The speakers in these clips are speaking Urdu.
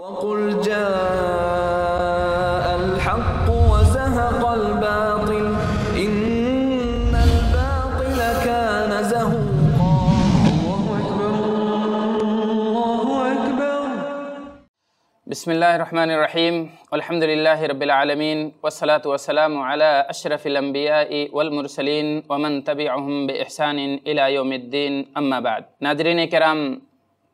وقل جاء الحق وزهق الباطل. إن الباطل كان زهوقا. الله أكبر الله أكبر. بسم الله الرحمن الرحيم والحمد لله رب العالمين والصلاة والسلام على أشرف الأنبياء والمرسلين ومن تبعهم بإحسان إلى يوم الدين أما بعد ناظرین کرام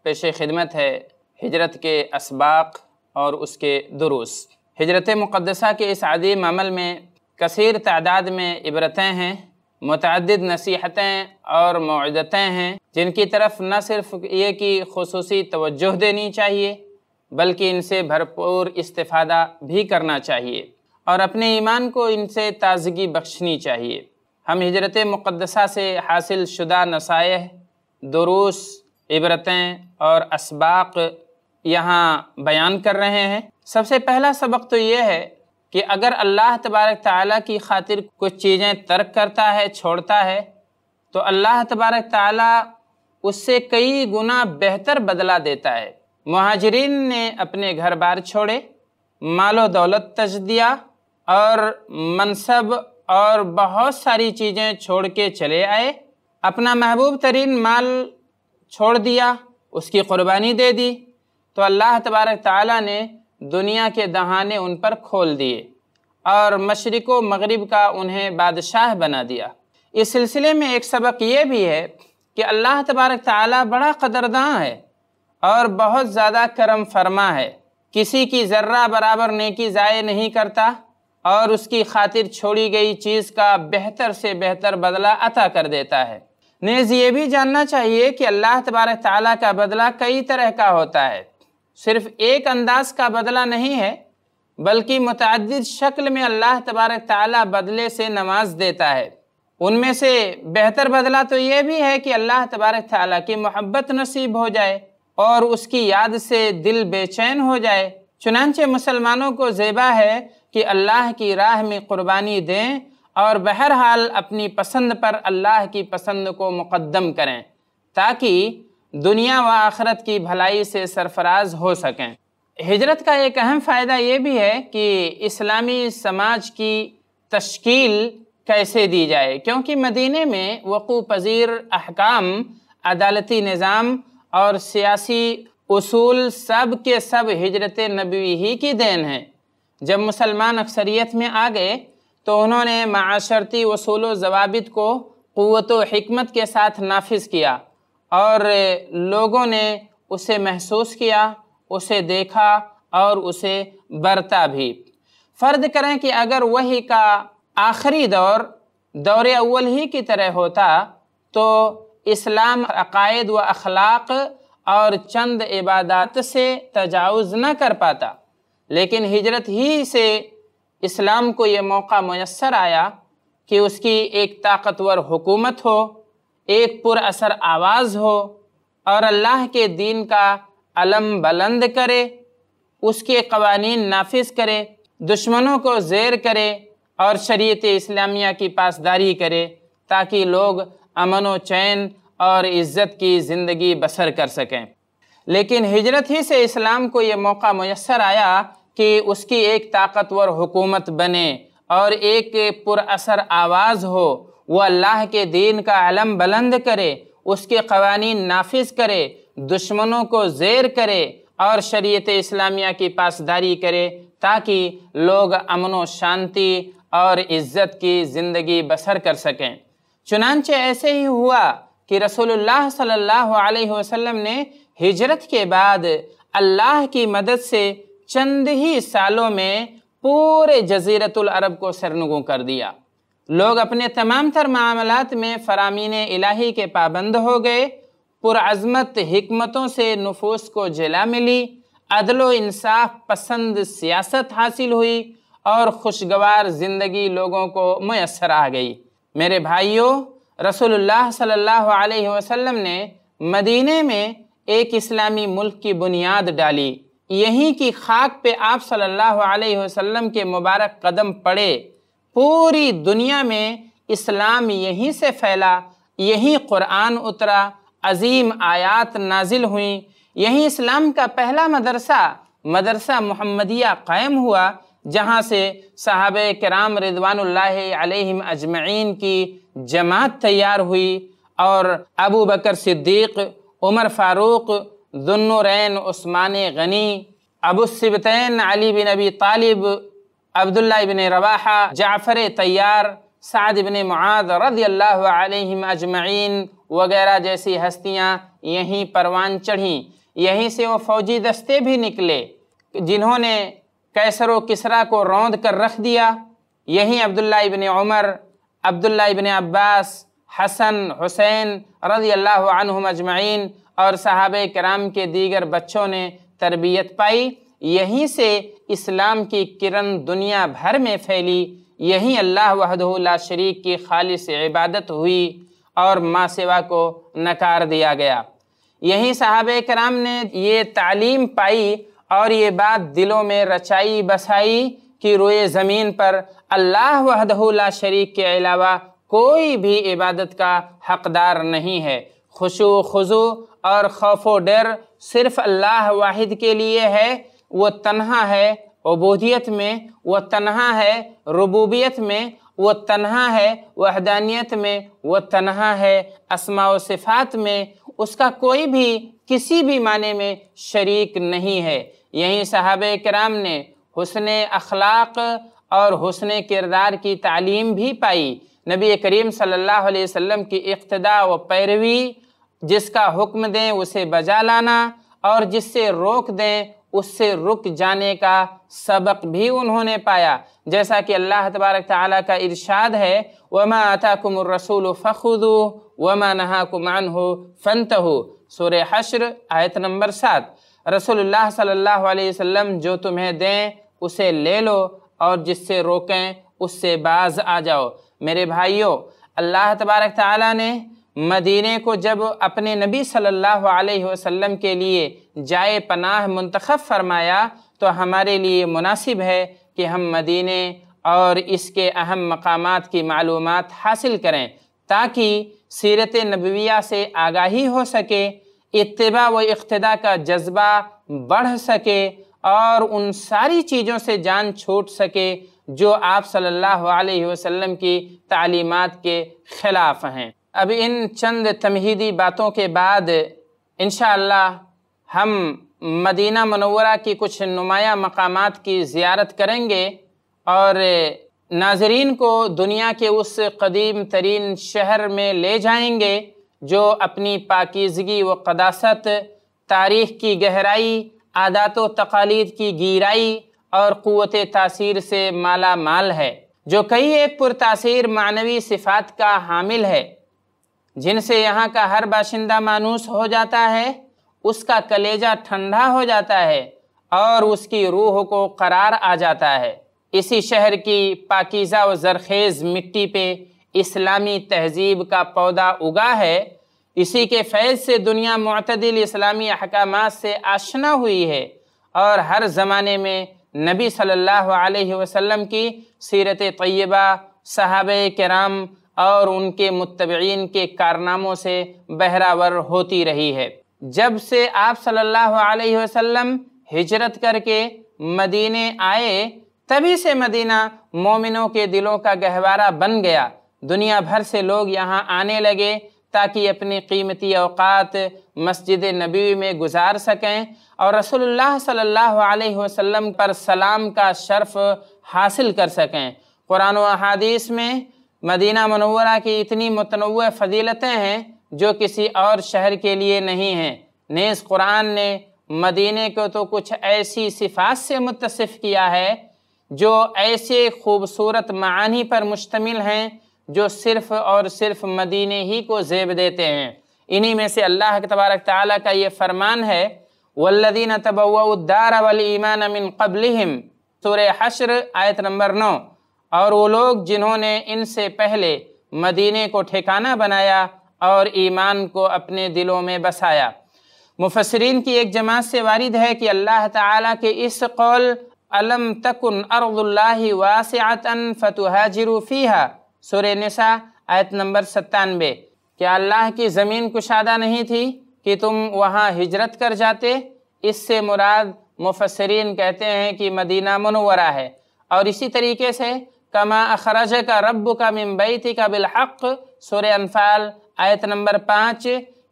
پیش خدمت ہے ہجرت کے اسباق اور اس کے دروس۔ ہجرت مقدسہ کے اس عظیم عمل میں کثیر تعداد میں عبرتیں ہیں، متعدد نصیحتیں اور معدتیں ہیں۔ جن کی طرف نہ صرف یہ کہ خصوصی توجہ دینی چاہیے، بلکہ ان سے بھرپور استفادہ بھی کرنا چاہیے اور اپنے ایمان کو ان سے تازگی بخشنی چاہیے۔ ہم ہجرت مقدسہ سے حاصل شدہ نصائح، دروس، عبرتیں اور اسباق یہاں بیان کر رہے ہیں۔ سب سے پہلا سبق تو یہ ہے کہ اگر اللہ تبارک تعالیٰ کی خاطر کچھ چیزیں ترک کرتا ہے، چھوڑتا ہے، تو اللہ تبارک تعالیٰ اس سے کئی گنا بہتر بدلہ دیتا ہے۔ مہاجرین نے اپنے گھر بار چھوڑے، مال و دولت تج دیا اور منصب اور بہت ساری چیزیں چھوڑ کے چلے آئے۔ اپنا محبوب ترین مال چھوڑ دیا، اس کی قربانی دے دی۔ تو اللہ تبارک تعالیٰ نے دنیا کے دہانے ان پر کھول دیے اور مشرق و مغرب کا انہیں بادشاہ بنا دیا۔ اس سلسلے میں ایک سبق یہ بھی ہے کہ اللہ تبارک تعالیٰ بڑا قدرداں ہے اور بہت زیادہ کرم فرما ہے۔ کسی کی ذرہ برابر نیکی ضائع نہیں کرتا اور اس کی خاطر چھوڑی گئی چیز کا بہتر سے بہتر بدلہ عطا کر دیتا ہے۔ نیز یہ بھی جاننا چاہیے کہ اللہ تبارک تعالیٰ کا بدلہ کئی طرح کا ہوتا ہے۔ صرف ایک انداز کا بدلہ نہیں ہے، بلکہ متعدد شکل میں اللہ تبارک تعالیٰ بدلے سے نواز دیتا ہے۔ ان میں سے بہتر بدلہ تو یہ بھی ہے کہ اللہ تبارک تعالیٰ کی محبت نصیب ہو جائے اور اس کی یاد سے دل بے چین ہو جائے۔ چنانچہ مسلمانوں کو زیبا ہے کہ اللہ کی راہ میں قربانی دیں اور بہرحال اپنی پسند پر اللہ کی پسند کو مقدم کریں، تاکہ دنیا و آخرت کی بھلائی سے سرفراز ہو سکیں۔ ہجرت کا ایک اہم فائدہ یہ بھی ہے کہ اسلامی سماج کی تشکیل کیسے دی جائے، کیونکہ مدینہ میں وقوع پذیر احکام، عدالتی نظام اور سیاسی اصول سب کے سب ہجرت نبوی ہی کی دین ہیں۔ جب مسلمان اکثریت میں آ گئے تو انہوں نے معاشرتی اصول و ضوابط کو قوت و حکمت کے ساتھ نافذ کیا۔ اور لوگوں نے اسے محسوس کیا، اسے دیکھا اور اسے برتا بھی۔ فرض کریں کہ اگر وہی کا آخری دور دور اول ہی کی طرح ہوتا، تو اسلام عقائد و اخلاق اور چند عبادات سے تجاوز نہ کر پاتا۔ لیکن ہجرت ہی سے اسلام کو یہ موقع میسر آیا کہ اس کی ایک طاقتور حکومت ہو۔ ایک پر اثر آواز ہو اور اللہ کے دین کا علم بلند کرے، اس کے قوانین نافذ کرے، دشمنوں کو زیر کرے اور شریعت اسلامیہ کی پاسداری کرے تاکہ لوگ امن و چین اور عزت کی زندگی بسر کر سکیں۔ لیکن ہجرت ہی سے اسلام کو یہ موقع میسر آیا کہ اس کی ایک طاقتور حکومت بنے اور ایک پر اثر آواز ہو وہ اللہ کے دین کا علم بلند کرے، اس کے قوانین نافذ کرے، دشمنوں کو زیر کرے اور شریعت اسلامیہ کی پاسداری کرے تاکہ لوگ امن و شانتی اور عزت کی زندگی بسر کر سکیں۔ چنانچہ ایسے ہی ہوا کہ رسول اللہ صلی اللہ علیہ وسلم نے ہجرت کے بعد اللہ کی مدد سے چند ہی سالوں میں پورے جزیرت العرب کو سرنگوں کر دیا۔ لوگ اپنے تمام تر معاملات میں فرامین الہی کے پابند ہو گئے، پرعظمت حکمتوں سے نفوس کو جلا ملی، عدل و انصاف پسند سیاست حاصل ہوئی اور خوشگوار زندگی لوگوں کو میسر آ گئی۔ میرے بھائیوں، رسول اللہ صلی اللہ علیہ وسلم نے مدینہ میں ایک اسلامی ملک کی بنیاد ڈالی۔ یہیں کی خاک پہ آپ صلی اللہ علیہ وسلم کے مبارک قدم پڑے۔ پوری دنیا میں اسلام یہیں سے پھیلا، یہیں قرآن اترا، عظیم آیات نازل ہوئیں، یہیں اسلام کا پہلا مدرسہ مدرسہ محمدیہ قائم ہوا، جہاں سے صحابہ کرام رضوان اللہ علیہم اجمعین کی جماعت تیار ہوئی اور ابو بکر صدیق، عمر فاروق ذنورین عثمان غنی، ابو السبتین علی بن ابی طالب عبداللہ بن رواحہ جعفر تیار سعد بن معاذ رضی اللہ علیہم اجمعین وغیرہ جیسی ہستیاں یہیں پروان چڑھیں۔ یہیں سے وہ فوجی دستے بھی نکلے، جنہوں نے کیسر و کسرا کو روند کر رکھ دیا۔ یہیں عبداللہ ابن عمر، عبداللہ ابن عباس، حسن، حسین رضی اللہ عنہم اجمعین اور صحابہ کرام کے دیگر بچوں نے تربیت پائی۔ یہیں سے اسلام کی کرن دنیا بھر میں پھیلی، یہیں اللہ وحدہ لا شریک کی خالص عبادت ہوئی اور ماں سوا کو نکار دیا گیا۔ یہیں صحابہ کرام نے یہ تعلیم پائی اور یہ بات دلوں میں رچائی بسائی کہ روئے زمین پر اللہ وحدہ لا شریک کے علاوہ کوئی بھی عبادت کا حقدار نہیں ہے۔ خوشو خضو اور خوف و ڈر صرف اللہ واحد کے لیے ہے وہ تنہا ہے عبودیت میں، وہ تنہا ہے ربوبیت میں، وہ تنہا ہے وحدانیت میں، وہ تنہا ہے اسماء و صفات میں۔ اس کا کوئی بھی، کسی بھی معنی میں شریک نہیں ہے۔ یہیں صحابہ کرام نے حسن اخلاق اور حسن کردار کی تعلیم بھی پائی۔ نبی کریم صلی اللہ علیہ وسلم کی اقتداء و پیروی، جس کا حکم دیں اسے بجا لانا اور جس سے روک دیں اس سے رک جانے کا سبق بھی انہوں نے پایا۔ جیسا کہ اللہ تبارک تعالیٰ کا ارشاد ہے، وما آتاکم الرسول فخذو وما نہاکم عنہ فانتہو سورہ حشر، آیت نمبر سات۔ رسول اللہ صلی اللہ علیہ وسلم جو تمہیں دیں، اسے لے لو اور جس سے روکیں، اس سے باز آ جاؤ۔ میرے بھائیوں، اللہ تبارک تعالیٰ نے مدینہ کو جب اپنے نبی صلی اللہ علیہ وسلم کے لیے جائے پناہ منتخب فرمایا، تو ہمارے لیے مناسب ہے کہ ہم مدینہ اور اس کے اہم مقامات کی معلومات حاصل کریں تاکہ سیرت نبویہ سے آگاہی ہو سکے، اتباع و اقتداء کا جذبہ بڑھ سکے اور ان ساری چیزوں سے جان چھوٹ سکے جو آپ صلی اللہ علیہ وسلم کی تعلیمات کے خلاف ہیں۔ اب ان چند تمہیدی باتوں کے بعد انشاءاللہ ہم مدینہ منورہ کی کچھ نمایاں مقامات کی زیارت کریں گے اور ناظرین کو دنیا کے اس قدیم ترین شہر میں لے جائیں گے جو اپنی پاکیزگی و قداست، تاریخ کی گہرائی، عادات و تقالید کی گیرائی اور قوت تاثیر سے مالا مال ہے، جو کئی ایک پرتاثیر معنوی صفات کا حامل ہے۔ جن سے یہاں کا ہر باشندہ مانوس ہو جاتا ہے، اس کا کلیجہ ٹھنڈا ہو جاتا ہے اور اس کی روح کو قرار آ جاتا ہے۔ اسی شہر کی پاکیزہ و زرخیز مٹی پہ اسلامی تہذیب کا پودا اگا ہے۔ اسی کے فیض سے دنیا معتدل اسلامی احکامات سے آشنا ہوئی ہے۔ اور ہر زمانے میں نبی صلی اللہ علیہ وسلم کی سیرت طیبہ، صحابہ کرام اور ان کے متبعین کے کارناموں سے بہراور ہوتی رہی ہے۔ جب سے آپ صلی اللہ علیہ وسلم ہجرت کر کے مدینے آئے، تبھی سے مدینہ مومنوں کے دلوں کا گہوارہ بن گیا۔ دنیا بھر سے لوگ یہاں آنے لگے تاکہ اپنی قیمتی اوقات مسجد نبی میں گزار سکیں اور رسول اللہ صلی اللہ علیہ وسلم پر سلام کا شرف حاصل کر سکیں۔ قرآن و احادیث میں مدینہ منورہ کی اتنی متنوع فضیلتیں ہیں جو کسی اور شہر کے لیے نہیں ہیں۔ نیز قرآن نے مدینہ کو تو کچھ ایسی صفات سے متصف کیا ہے جو ایسے خوبصورت معانی پر مشتمل ہیں جو صرف اور صرف مدینے ہی کو زیب دیتے ہیں۔ انہی میں سے اللہ تبارک تعالیٰ کا یہ فرمان ہے، وَالَّذِينَ تَبَوَّأُ الدَّارَ وَالْإِيمَانَ مِن قَبْلِهِمْ۔ سورہ حشر آیت نمبر نو۔ اور وہ لوگ جنہوں نے ان سے پہلے مدینے کو ٹھکانہ بنایا اور ایمان کو اپنے دلوں میں بسایا۔ مفسرین کی ایک جماعت سے وارد ہے کہ اللہ تعالیٰ کے اس قول علم تکن ارض اللہ واسعتا فتحاجروا فیہا سورہ نساء، آیت نمبر ستانوے۔ کیا اللہ کی زمین کشادہ نہیں تھی کہ تم وہاں ہجرت کر جاتے؟ اس سے مراد مفسرین کہتے ہیں کہ مدینہ منورہ ہے۔ اور اسی طریقے سے کما اخرج کا رب کا ممبئی تھی کا بالحق سور انفال، آیت نمبر پانچ،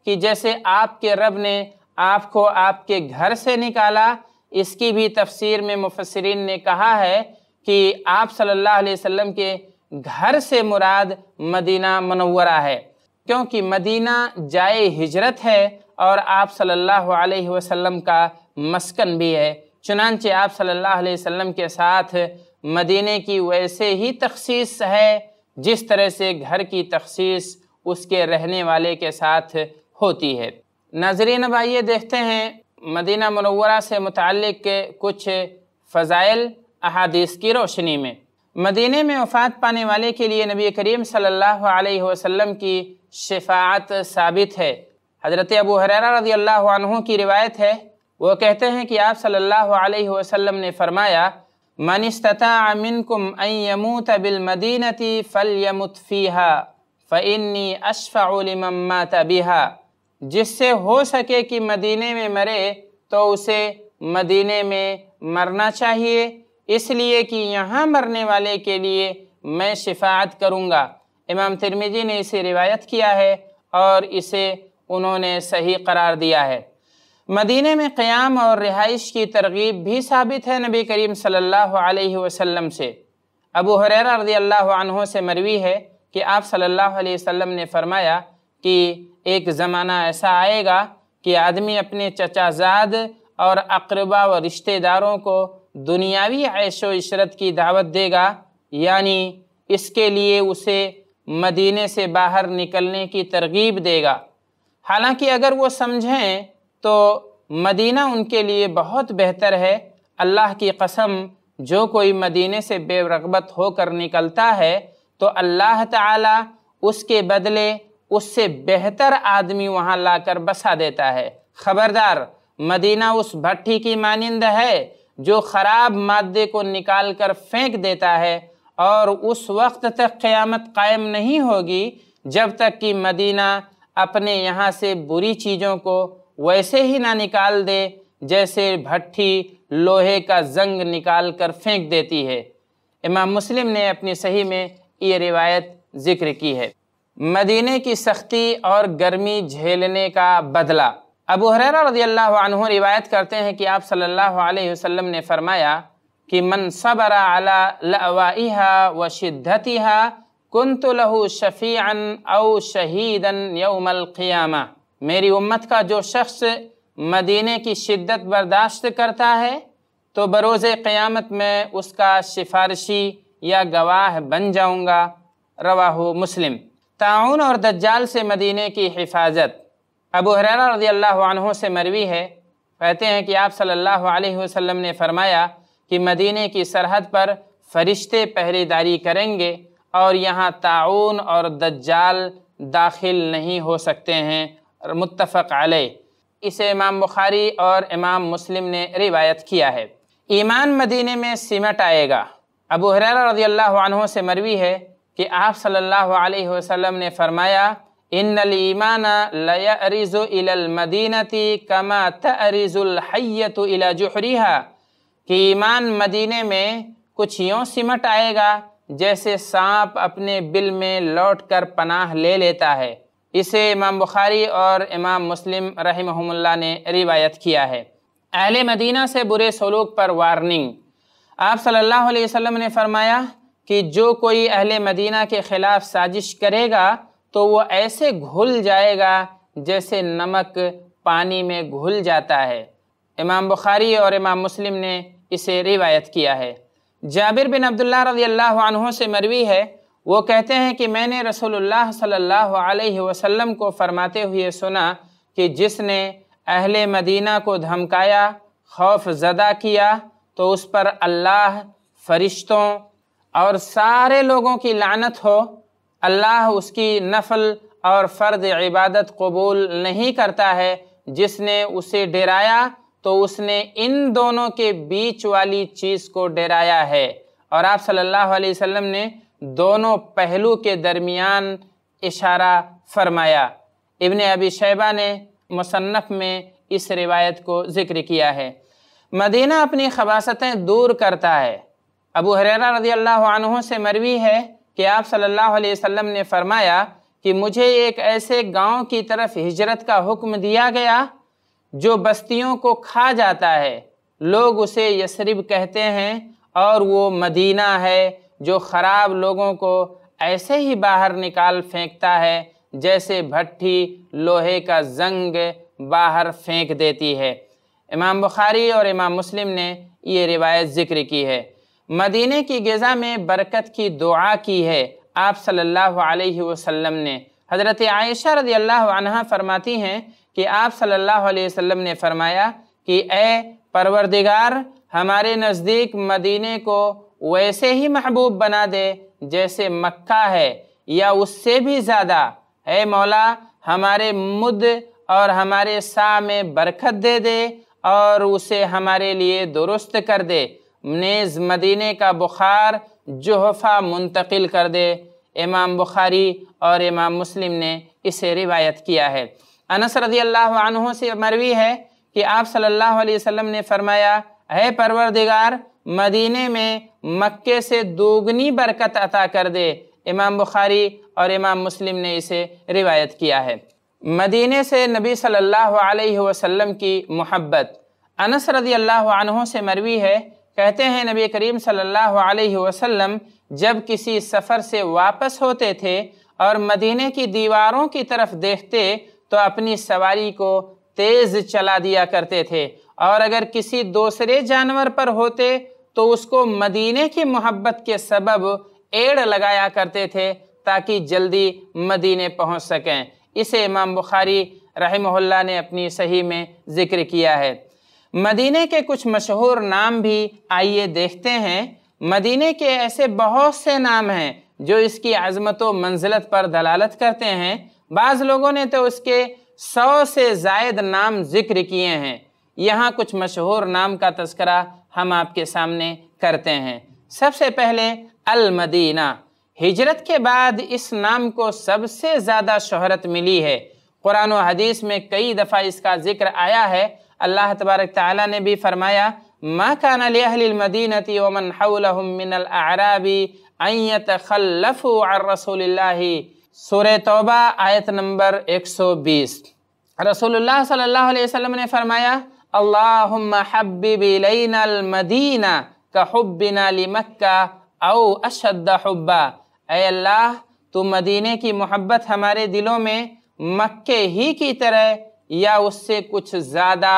کہ جیسے آپ کے رب نے آپ کو آپ کے گھر سے نکالا، اس کی بھی تفسیر میں مفسرین نے کہا ہے کہ آپ صلی اللہ علیہ وسلم کے گھر سے مراد مدینہ منورہ ہے۔ کیونکہ مدینہ جائے ہجرت ہے اور آپ صلی اللہ علیہ وسلم کا مسکن بھی ہے۔ چنانچہ آپ صلی اللہ علیہ وسلم کے ساتھ مدینہ کی ویسے ہی تخصیص ہے، جس طرح سے گھر کی تخصیص اس کے رہنے والے کے ساتھ ہوتی ہے۔ ناظرین اب آئیے دیکھتے ہیں مدینہ منورہ سے متعلق کچھ فضائل، احادیث کی روشنی میں۔ مدینہ میں وفات پانے والے کے لیے نبی کریم صلی اللہ علیہ وسلم کی شفاعت ثابت ہے۔ حضرت ابو حریرہ رضی اللہ عنہ کی روایت ہے۔ وہ کہتے ہیں کہ آپ صلی اللہ علیہ وسلم نے فرمایا من استطاع منکم ان يموت بالمدینة فلیمت فیہا فإنی اشفع لمن مات بها جس سے ہو سکے کہ مدینہ میں مرے تو اسے مدینہ میں مرنا چاہیے۔ اس لیے کہ یہاں مرنے والے کے لیے میں شفاعت کروں گا۔ امام ترمیجی نے اسے روایت کیا ہے اور اسے انہوں نے صحیح قرار دیا ہے۔ مدینہ میں قیام اور رہائش کی ترغیب بھی ثابت ہے نبی کریم صلی اللہ علیہ وسلم سے۔ ابو حریرہ رضی اللہ عنہ سے مروی ہے کہ آپ صلی اللہ علیہ وسلم نے فرمایا کہ ایک زمانہ ایسا آئے گا کہ آدمی اپنے چچا زاد اور اقربا و رشتہ داروں کو دنیاوی عیش و عشرت کی دعوت دے گا یعنی اس کے لیے اسے مدینے سے باہر نکلنے کی ترغیب دے گا۔ حالانکہ اگر وہ سمجھیں تو مدینہ ان کے لیے بہت بہتر ہے۔ اللہ کی قسم، جو کوئی مدینے سے بے رغبت ہو کر نکلتا ہے، تو اللہ تعالی اس کے بدلے اس سے بہتر آدمی وہاں لا کر بسا دیتا ہے۔ خبردار، مدینہ اس بھٹی کی مانند ہے جو خراب مادے کو نکال کر پھینک دیتا ہے اور اس وقت تک قیامت قائم نہیں ہوگی جب تک کہ مدینہ اپنے یہاں سے بری چیزوں کو ویسے ہی نہ نکال دے، جیسے بھٹی لوہے کا زنگ نکال کر پھینک دیتی ہے۔ امام مسلم نے اپنی صحیح میں یہ روایت ذکر کی ہے۔ مدینہ کی سختی اور گرمی جھیلنے کا بدلہ۔ ابو حریرہ رضی اللہ عنہ روایت کرتے ہیں کہ آپ صلی اللہ علیہ وسلم نے فرمایا کہ من صبر علی لأوائها و شدتها کنت له شفیعا او شہیدا یوم القیامہ۔ میری امت کا جو شخص مدینہ کی شدت برداشت کرتا ہے، تو بروز قیامت میں اس کا سفارشی یا گواہ بن جاؤں گا۔ رواہ مسلم۔ تعاون اور دجال سے مدینہ کی حفاظت۔ ابو حریرہ رضی اللہ عنہ سے مروی ہے۔ کہتے ہیں کہ آپ صلی اللہ علیہ وسلم نے فرمایا کہ مدینہ کی سرحد پر فرشتے پہرے داری کریں گے اور یہاں تعاون اور دجال داخل نہیں ہو سکتے ہیں۔ متفق علیہ۔ اسے امام بخاری اور امام مسلم نے روایت کیا ہے۔ ایمان مدینہ میں سمٹ آئے گا۔ ابو حریرہ رضی اللہ عنہ سے مروی ہے کہ آپ صلی اللہ علیہ وسلم نے فرمایا، ان الایمان لیعرض الى المدینتی کما تعرض الحیت الى جحریها کہ ایمان مدینہ میں کچھ یوں سمٹ آئے گا جیسے سانپ اپنے بل میں لوٹ کر پناہ لے لیتا ہے۔ اسے امام بخاری اور امام مسلم رحمہ اللہ نے روایت کیا ہے۔ اہل مدینہ سے برے سلوک پر وارننگ۔ آپ صلی اللہ علیہ وسلم نے فرمایا کہ جو کوئی اہل مدینہ کے خلاف سازش کرے گا تو وہ ایسے گھل جائے گا جیسے نمک پانی میں گھل جاتا ہے۔ امام بخاری اور امام مسلم نے اسے روایت کیا ہے۔ جابر بن عبداللہ رضی اللہ عنہ سے مروی ہے۔ وہ کہتے ہیں کہ میں نے رسول اللہ صلی اللہ علیہ وسلم کو فرماتے ہوئے سنا کہ جس نے اہل مدینہ کو دھمکایا، خوف زدہ کیا، تو اس پر اللہ، فرشتوں اور سارے لوگوں کی لعنت ہو۔ اللہ اس کی نفل اور فرد عبادت قبول نہیں کرتا ہے۔ جس نے اسے ڈرایا، تو اس نے ان دونوں کے بیچ والی چیز کو ڈرایا ہے۔ اور آپ صلی اللہ علیہ وسلم نے دونوں پہلو کے درمیان اشارہ فرمایا۔ ابن ابی شیبہ نے مصنف میں اس روایت کو ذکر کیا ہے۔ مدینہ اپنی خباستیں دور کرتا ہے۔ ابو حریرہ رضی اللہ عنہ سے مروی ہے کہ آپ صلی اللہ علیہ وسلم نے فرمایا کہ مجھے ایک ایسے گاؤں کی طرف ہجرت کا حکم دیا گیا جو بستیوں کو کھا جاتا ہے۔ لوگ اسے یسرب کہتے ہیں اور وہ مدینہ ہے۔ جو خراب لوگوں کو ایسے ہی باہر نکال پھینکتا ہے جیسے بھٹی لوہے کا زنگ باہر پھینک دیتی ہے۔ امام بخاری اور امام مسلم نے یہ روایت ذکر کی ہے۔ مدینہ کی غذا میں برکت کی دعا کی ہے۔ آپ صلی اللہ علیہ وسلم نے حضرت عائشہ رضی اللہ عنہ فرماتی ہیں کہ آپ صلی اللہ علیہ وسلم نے فرمایا کہ اے پروردگار، ہمارے نزدیک مدینہ کو ویسے ہی محبوب بنا دے جیسے مکہ ہے یا اس سے بھی زیادہ۔ اے مولا، ہمارے مد اور ہمارے سا میں برکت دے دے اور اسے ہمارے لیے درست کر دے۔ نیز مدینہ کا بخار جوحفہ منتقل کر دے۔ امام بخاری اور امام مسلم نے اسے روایت کیا ہے۔ انس رضی اللہ عنہ سے مروی ہے کہ آپ صلی اللہ علیہ وسلم نے فرمایا، اے پروردگار مدینہ میں مکے سے دوگنی برکت عطا کر دے۔ امام بخاری اور امام مسلم نے اسے روایت کیا ہے۔ مدینہ سے نبی صلی اللہ علیہ وسلم کی محبت۔ انس رضی اللہ عنہ سے مروی ہے۔ کہتے ہیں نبی کریم صلی اللہ علیہ وسلم جب کسی سفر سے واپس ہوتے تھے اور مدینہ کی دیواروں کی طرف دیکھتے تو اپنی سواری کو تیز چلا دیا کرتے تھے۔ اور اگر کسی دوسرے جانور پر ہوتے تو اس کو مدینہ کی محبت کے سبب ایڑ لگایا کرتے تھے تاکہ جلدی مدینہ پہنچ سکیں۔ اسے امام بخاری رحمہ اللہ نے اپنی صحیح میں ذکر کیا ہے۔ مدینہ کے کچھ مشہور نام بھی آئیے دیکھتے ہیں۔ مدینہ کے ایسے بہت سے نام ہیں جو اس کی عظمت و منزلت پر دلالت کرتے ہیں۔ بعض لوگوں نے تو اس کے سو سے زائد نام ذکر کیے ہیں۔ یہاں کچھ مشہور نام کا تذکرہ ہم آپ کے سامنے کرتے ہیں۔ سب سے پہلے المدینہ۔ ہجرت کے بعد اس نام کو سب سے زیادہ شہرت ملی ہے۔ قرآن و حدیث میں کئی دفعہ اس کا ذکر آیا ہے۔ اللہ تبارک تعالیٰ نے بھی فرمایا، ما كان لأهل المدينة ومن حولهم من الأعراب أن يتخلفوا عن رسول الله سورہ توبہ، آیت نمبر 120 رسول اللہ صلی اللہ علیہ وسلم نے فرمایا اللہم حبب الینا المدینہ كحبنا لمکہ او اشد حبا اے اللہ تو مدینہ کی محبت ہمارے دلوں میں مکے ہی کی طرح یا اس سے کچھ زیادہ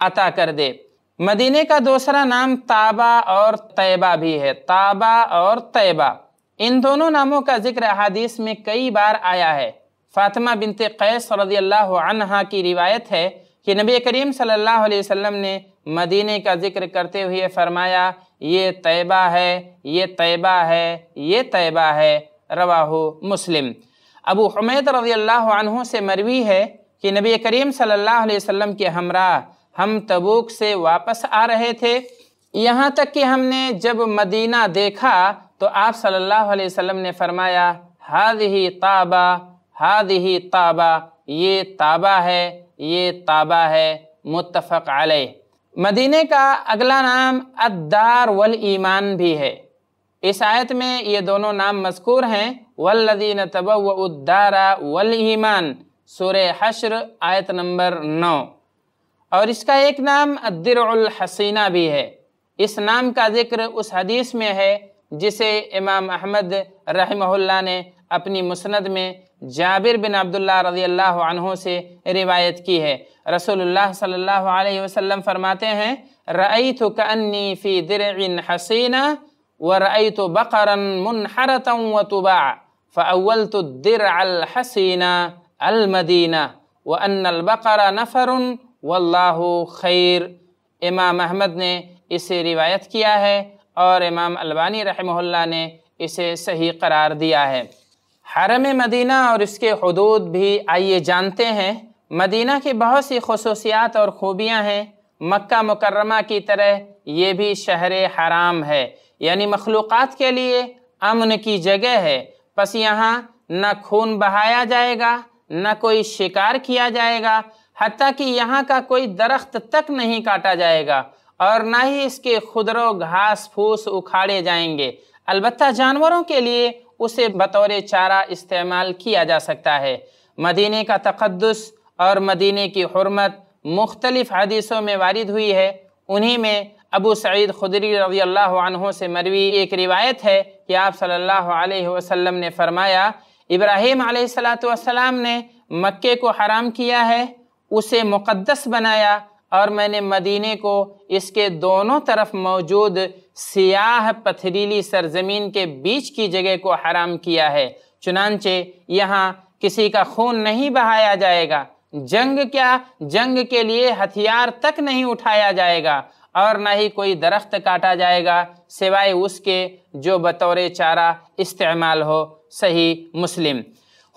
عطا کر دے مدینہ کا دوسرا نام تابہ اور طیبہ بھی ہے تابہ اور طیبہ ان دونوں ناموں کا ذکر احادیث میں کئی بار آیا ہے فاطمہ بنت قیس رضی اللہ عنہ کی روایت ہے کہ نبی کریم صلی اللہ علیہ وسلم نے مدینہ کا ذکر کرتے ہوئے فرمایا، یہ طیبہ ہے، یہ طیبہ ہے، یہ طیبہ ہے۔ رواہ مسلم۔ ابو حمید رضی اللہ عنہ سے مروی ہے کہ نبی کریم صلی اللہ علیہ وسلم کے ہمراہ ہم تبوک سے واپس آ رہے تھے۔ یہاں تک کہ ہم نے جب مدینہ دیکھا تو آپ صلی اللہ علیہ وسلم نے فرمایا ہادہی تابہ ہادہی تابہ یہ تابہ ہے یہ تابہ ہے، متفق علیہ۔ مدینہ کا اگلا نام الدار والایمان بھی ہے۔ اس آیت میں یہ دونوں نام مذکور ہیں۔ والذین تبوؤوا الدار والایمان، سورہ حشر، آیت نمبر نو۔ اور اس کا ایک نام الدرع الحسینہ بھی ہے۔ اس نام کا ذکر اس حدیث میں ہے جسے امام احمد رحمہ اللہ نے اپنی مسند میں جابر بن عبداللہ رضی اللہ عنہ سے روایت کی ہے۔ رسول اللہ صلی اللہ علیہ وسلم فرماتے ہیں، رأیت کأنی فی درع حسینہ ورأیت بقرا منحرتا وطباع فأولت الدرع الحسینہ المدینہ وأن البقر نفر واللہ خیر۔ امام احمد نے اسے روایت کیا ہے اور امام البانی رحمہ اللہ نے اسے صحیح قرار دیا ہے۔ حرم مدینہ اور اس کے حدود بھی، آئیے جانتے ہیں، مدینہ کی بہت سی خصوصیات اور خوبیاں ہیں۔ مکہ مکرمہ کی طرح یہ بھی شہر حرام ہے۔ یعنی مخلوقات کے لیے امن کی جگہ ہے۔ پس یہاں نہ خون بہایا جائے گا، نہ کوئی شکار کیا جائے گا۔ حتیٰ کہ یہاں کا کوئی درخت تک نہیں کاٹا جائے گا اور نہ ہی اس کے خدرو گھاس پھوس اکھاڑے جائیں گے۔ البتہ جانوروں کے لیے اسے بطور چارہ استعمال کیا جا سکتا ہے۔ مدینہ کا تقدس اور مدینہ کی حرمت مختلف حدیثوں میں وارد ہوئی ہے۔ انہی میں ابو سعید خدری رضی اللہ عنہ سے مروی ایک روایت ہے کہ آپ صلی اللہ علیہ وسلم نے فرمایا، ابراہیم علیہ السلام نے مکے کو حرام کیا ہے، اسے مقدس بنایا اور میں نے مدینے کو اس کے دونوں طرف موجود سیاہ پتھریلی سرزمین کے بیچ کی جگہ کو حرام کیا ہے۔ چنانچہ یہاں کسی کا خون نہیں بہایا جائے گا۔ جنگ کیا؟ جنگ کے لیے ہتھیار تک نہیں اٹھایا جائے گا اور نہ ہی کوئی درخت کاٹا جائے گا سوائے اس کے جو بطور چارہ استعمال ہو۔ صحیح مسلم۔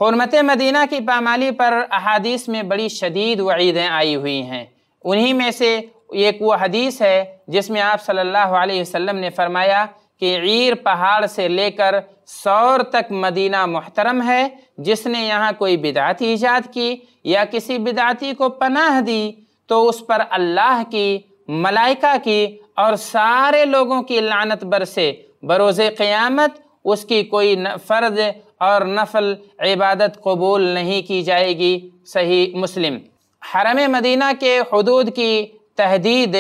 حرمت مدینہ کی پامالی پر احادیث میں بڑی شدید وعیدیں آئی ہوئی ہیں۔ انہی میں سے ایک وہ حدیث ہے جس میں آپ صلی اللہ علیہ وسلم نے فرمایا کہ عیر پہاڑ سے لے کر سور تک مدینہ محترم ہے، جس نے یہاں کوئی بدعت ایجاد کی یا کسی بدعتی کو پناہ دی، تو اس پر اللہ کی، ملائکہ کی اور سارے لوگوں کی لعنت برسے بروز قیامت اس کی کوئی فرض اور نفل عبادت قبول نہیں کی جائے گی، صحیح مسلم۔ حرم مدینہ کے حدود کی تحدید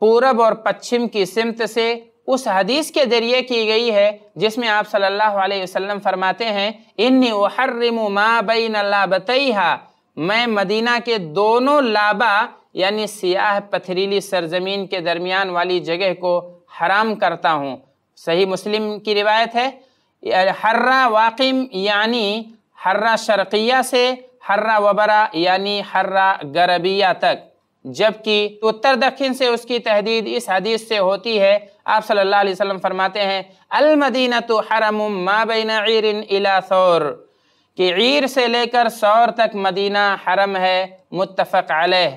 پورب اور پچھم کی سمت سے اس حدیث کے ذریعے کی گئی ہے، جس میں آپ صلی اللہ علیہ وسلم فرماتے ہیں، انی احرم ما بین لابتیہا میں مدینہ کے دونوں لابا یعنی سیاہ پتھریلی سرزمین کے درمیان والی جگہ کو حرام کرتا ہوں۔ صحیح مسلم کی روایت ہے، حرہ واقم یعنی حرہ شرقیہ سے، حرہ وبرہ یعنی حرہ غربیہ تک۔ جبکہ اتر دکھن سے اس کی تحدید اس حدیث سے ہوتی ہے۔ آپ صلی اللہ علیہ وسلم فرماتے ہیں المدینہ تو حرم ما بین عیر الى ثور کہ عیر سے لے کر سور تک مدینہ حرم ہے، متفق علیہ۔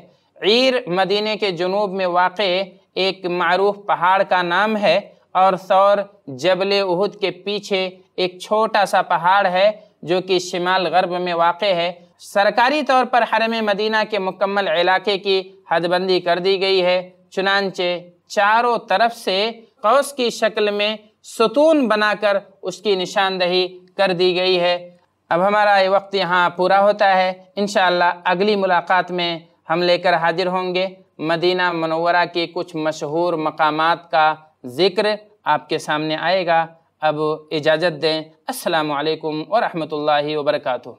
عیر مدینہ کے جنوب میں واقع ایک معروف پہاڑ کا نام ہے اور سور جبل احد کے پیچھے ایک چھوٹا سا پہاڑ ہے جو کہ شمال غرب میں واقع ہے۔ سرکاری طور پر حرم مدینہ کے مکمل علاقے کی حد بندی کر دی گئی ہے، چنانچہ چاروں طرف سے قوس کی شکل میں ستون بنا کر اس کی نشاندہی کر دی گئی ہے۔ اب ہمارا یہ وقت یہاں پورا ہوتا ہے۔ انشاءاللہ اگلی ملاقات میں ہم لے کر حاضر ہوں گے۔ مدینہ منورہ کی کچھ مشہور مقامات کا ذکر آپ کے سامنے آئے گا۔ اب اجازت دیں۔ السلام علیکم ورحمۃ اللہ وبرکاتہ۔